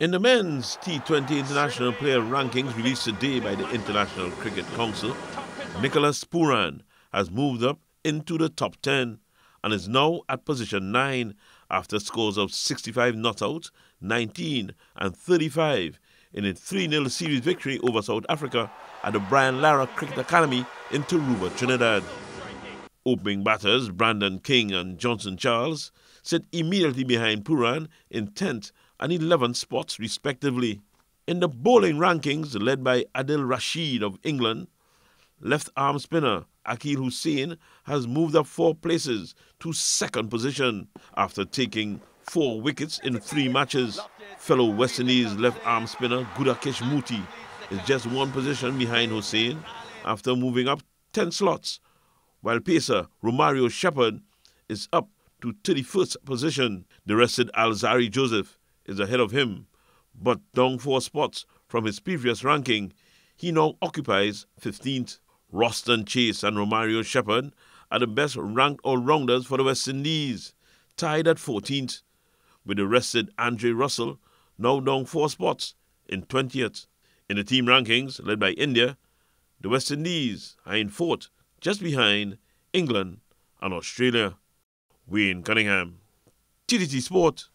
In the men's T20 international player rankings released today by the International Cricket Council, Nicholas Pooran has moved up into the top 10 and is now at position 9 after scores of 65 not out, 19 and 35 in a 3-0 series victory over South Africa at the Brian Lara Cricket Academy in Tarouba, Trinidad. Opening batters Brandon King and Johnson Charles sit immediately behind Pooran in 10th and 11 spots respectively. In the bowling rankings led by Adil Rashid of England, left arm spinner Akeal Hosein has moved up four places to second position after taking four wickets in three matches. Fellow West Indies left arm spinner Gudakesh Motie is just one position behind Hosein after moving up 10 slots, while pacer Romario Shepherd is up to 31st position. The rested Alzarri Joseph is ahead of him, but down four spots from his previous ranking, he now occupies 15th. Roston Chase and Romario Shepherd are the best ranked all rounders for the West Indies, tied at 14th, with the rested Andre Russell now down four spots in 20th. In the team rankings, led by India, the West Indies are in fourth, just behind England and Australia. Wayne Cunningham, TTT Sport.